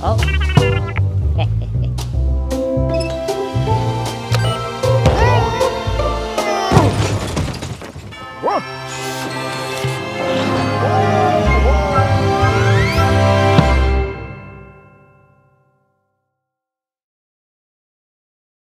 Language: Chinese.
好。